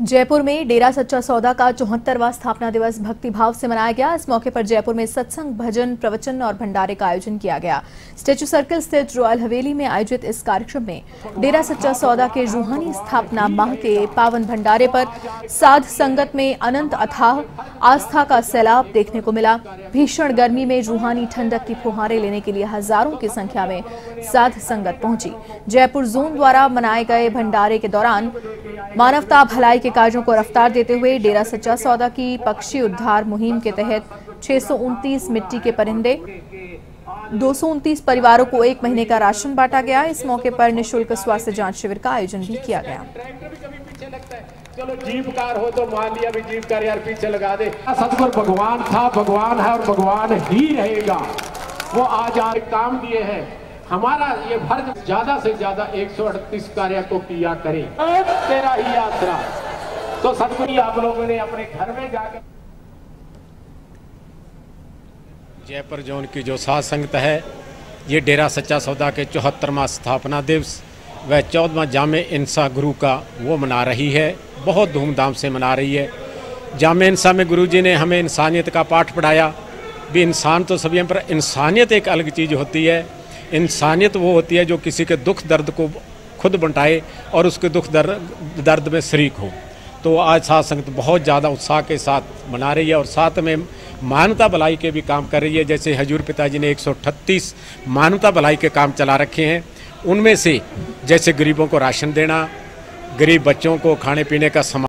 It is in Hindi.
जयपुर में डेरा सच्चा सौदा का चौहत्तरवा स्थापना दिवस भक्तिभाव से मनाया गया। इस मौके पर जयपुर में सत्संग, भजन, प्रवचन और भंडारे का आयोजन किया गया। स्टेचू सर्कल स्थित रॉयल हवेली में आयोजित इस कार्यक्रम में डेरा सच्चा सौदा के रूहानी स्थापना माह के पावन भंडारे पर साध संगत में अनंत अथाह, आस्था का सैलाब देखने को मिला। भीषण गर्मी में रूहानी ठंडक की फुहारें लेने के लिए हज़ारों की संख्या में साध संगत पहुँची। जयपुर जोन द्वारा मनाए गए भंडारे के दौरान मानवता भलाई के कार्यों को रफ्तार देते हुए डेरा सच्चा सौदा की पक्षी उद्धार मुहिम के तहत छह मिट्टी के परिंदे, दो परिवारों को एक महीने का राशन बांटा गया। इस मौके पर निशुल्क स्वास्थ्य जाँच शिविर का आयोजन भी किया गया। चलो, जीवकार हो तो मान लिया भी जीवकार यार, पीछे लगा दे। सतगुर भगवान था, भगवान है और भगवान ही रहेगा। वो आज आज काम दिए हैं। हमारा ये फ़र्ज़ ज़्यादा से ज़्यादा 138 कार्य को किया करें। तेरा ही यात्रा। तो सतगुरु आप लोगों ने अपने घर में जाकर जयपुर जोन की जो साध संगत है, ये डेरा सच्चा सौदा के चौहत्तरवा स्थापना दिवस व चौदवा जाम इंसा गुरु का वो मना रही है, बहुत धूमधाम से मना रही है। जाम इंसा में गुरु जी ने हमें इंसानियत का पाठ पढ़ाया। भी इंसान तो सभी पर इंसानियत एक अलग चीज़ होती है। इंसानियत वो होती है जो किसी के दुख दर्द को खुद बंटाए और उसके दुख दर्द दर्द में शरीक हो। तो आज साथ संगत बहुत ज़्यादा उत्साह के साथ मना रही है और साथ में मानवता भलाई के भी काम कर रही है। जैसे हजूर पिताजी ने 138 मानवता भलाई के काम चला रखे हैं। उनमें से जैसे गरीबों को राशन देना, गरीब बच्चों को खाने पीने का सामान